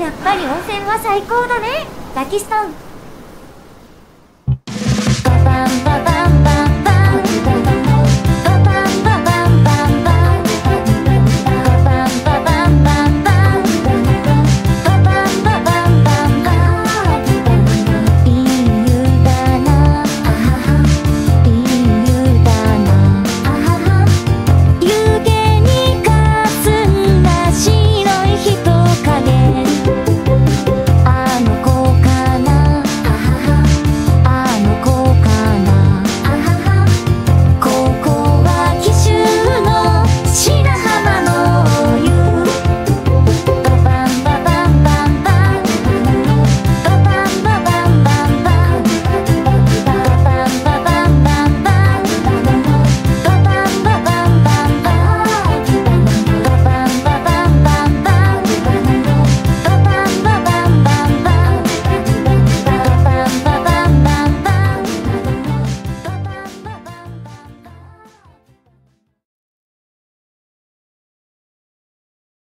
やっぱり温泉は最高だね。ラキストン。